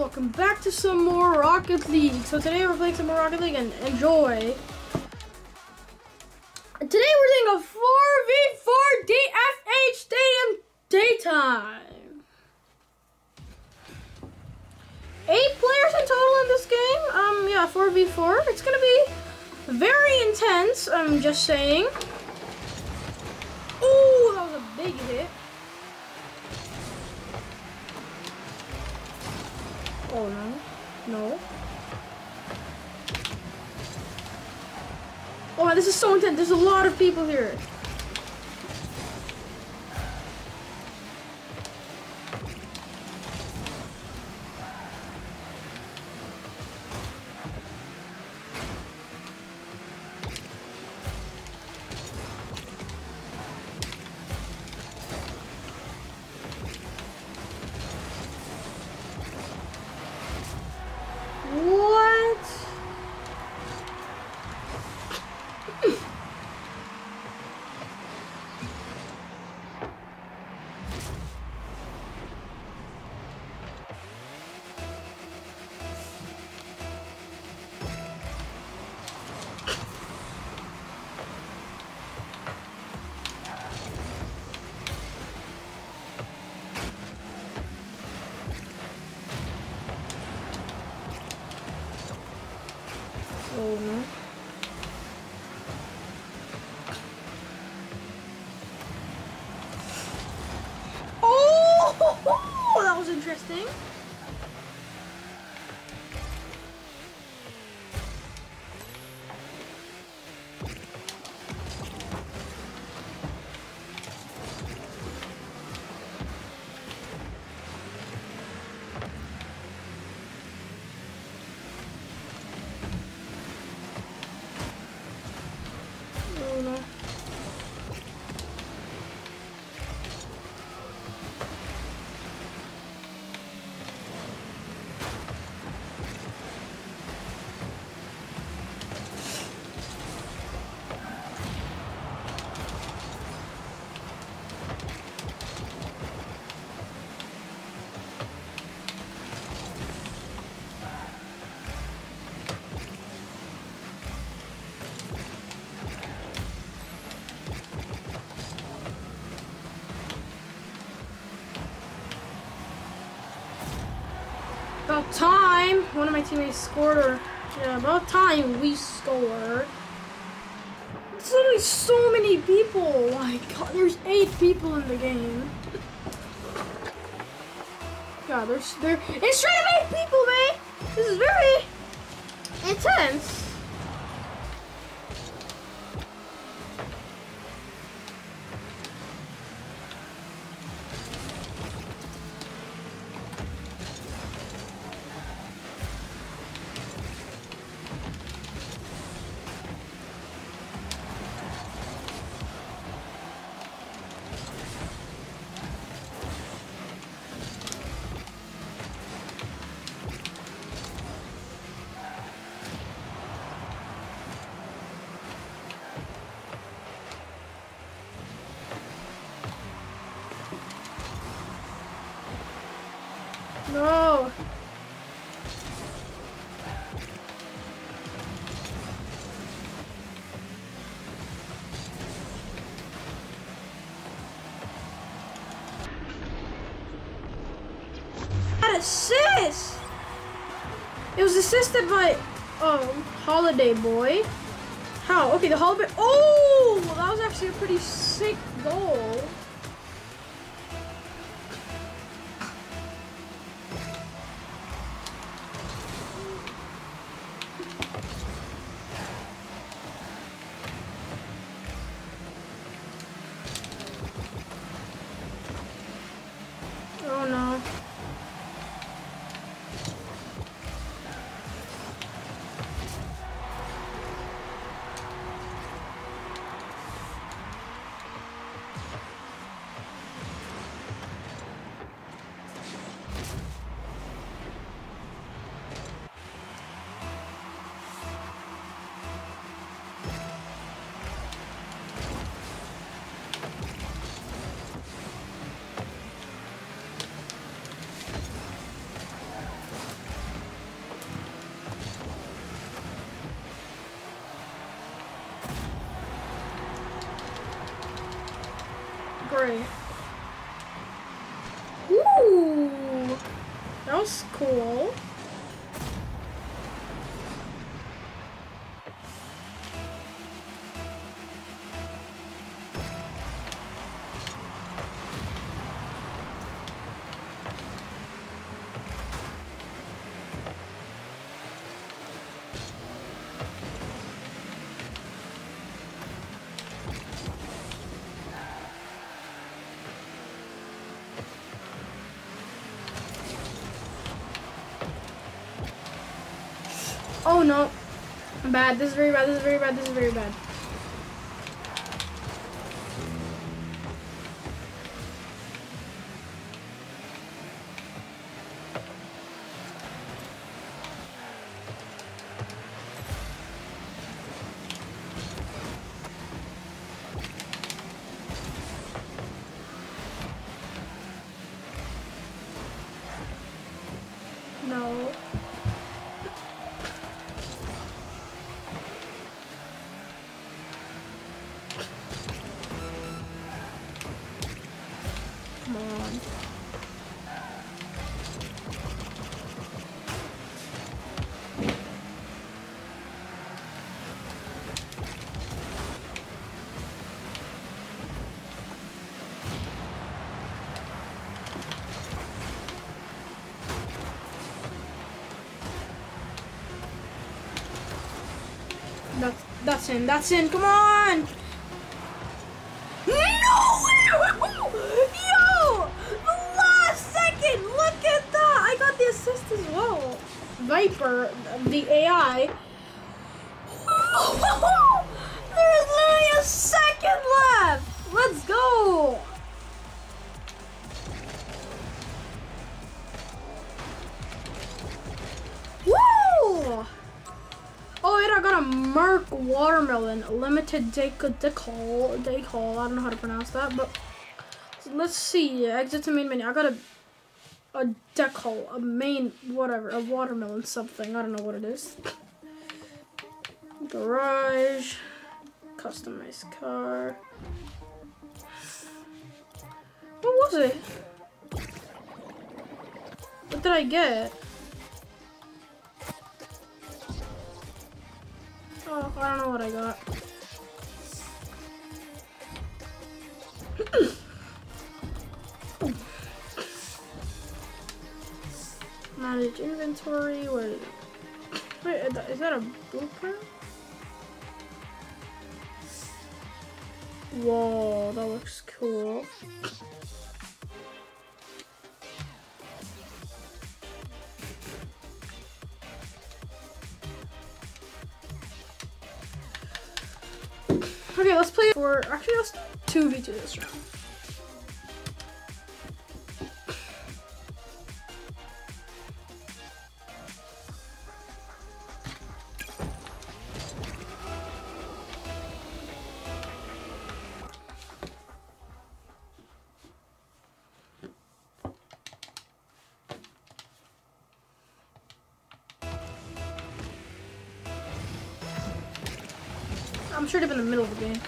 welcome back to some more Rocket League. So today we're playing some more Rocket League and enjoy. Today we're doing a 4v4 DFH Stadium daytime. Eight players in total in this game. Um, yeah, 4v4. It's gonna be very intense, I'm just saying. Ooh, that was a big hit. Oh no. No. Oh, this is so intense. There's a lot of people here. Interesting. About time one of my teammates scored or yeah, about time we scored. There's literally so many people. My god, there's eight people in the game. God, there's there it's straight up eight people, man. This is very intense. No. That assist! It was assisted by um Holiday Boy. How? Okay, the Holiday. Oh, that was actually a pretty sick goal. Alright. Ooh! That was cool. Oh no. I'm bad. This is very bad. This is very bad. This is very bad. No. That's that's in. That's in. Come on. No! Yo! The last second! Look at that! I got the assist as well. Viper, the AI. There's literally a second left! Let's go! Merc watermelon, limited decal, decal. I don't know how to pronounce that, but let's see. Exit to main menu. I got a a decal, a main whatever, a watermelon something. I don't know what it is. Garage, customized car. What was it? What did I get? I don't know what I got. Manage inventory. What? Wait, is that a blueprint? Whoa, that looks cool. Okay, let's play for actually let's do two v two this round. I'm sure they're in the middle of the game.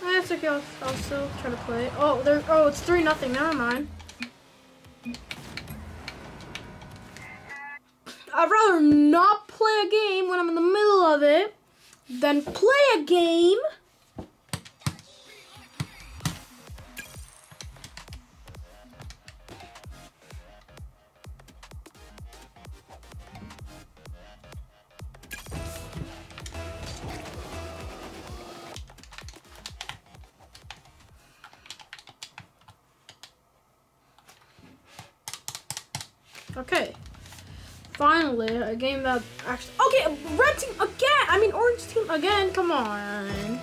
Ah, That's okay. I'll, I'll still try to play. Oh, there. Oh, it's three nothing. Never mind. I'd rather not play a game when I'm in the middle of it than play a game. Okay. Finally, a game that actually. Okay, red team again! I mean, orange team again, come on.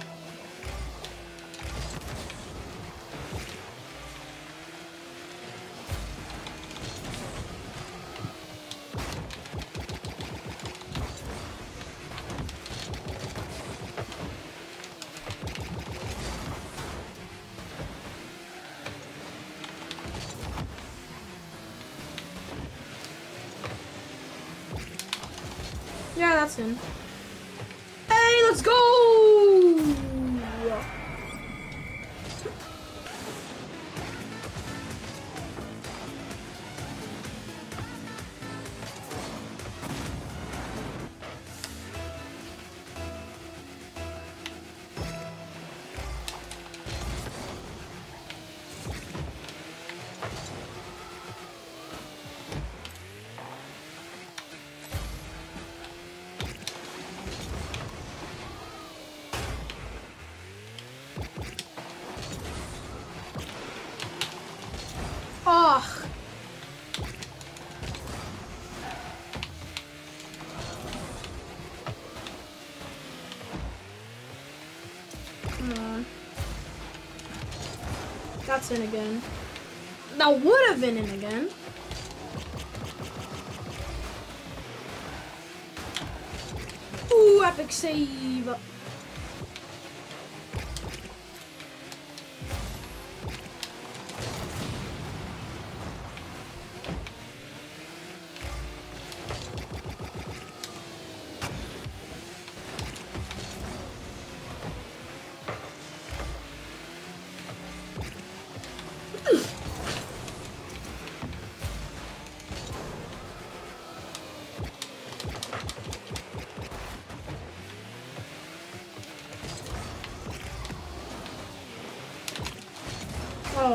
Hey, let's go! Come on. That's in again. That would have been in again. Ooh, epic save.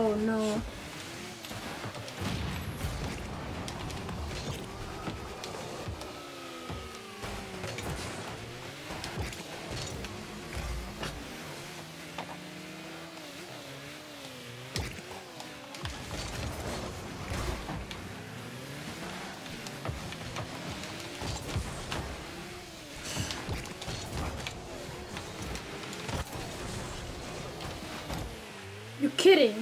Oh no. Kidding.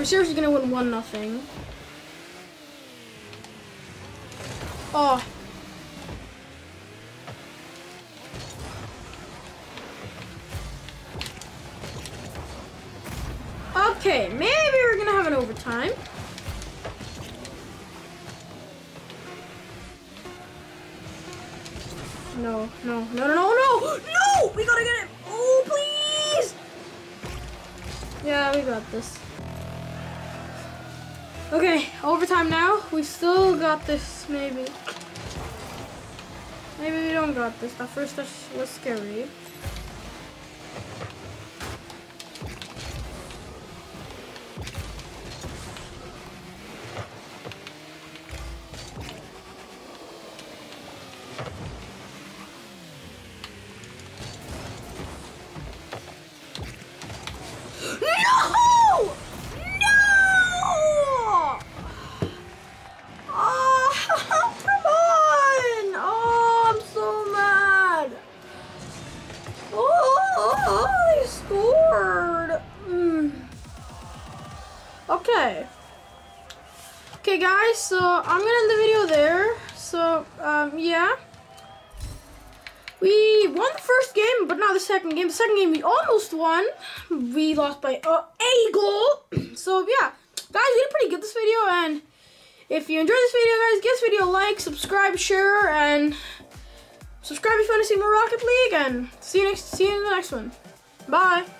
We're seriously gonna win one nothing. Oh. Okay, maybe we're gonna have an overtime. No, no, no, no, no, no! No! We gotta get it! Oh, please! Yeah, we got this. Okay, overtime now. We still got this, maybe. Maybe we don't got this. That first touch was scary. Second game. The second game we almost won. We lost by uh, a goal. so yeah, guys, we did pretty good this video. And if you enjoyed this video, guys, give this video a like, subscribe, share, and subscribe if you want to see more Rocket League. And see you next. See you in the next one. Bye.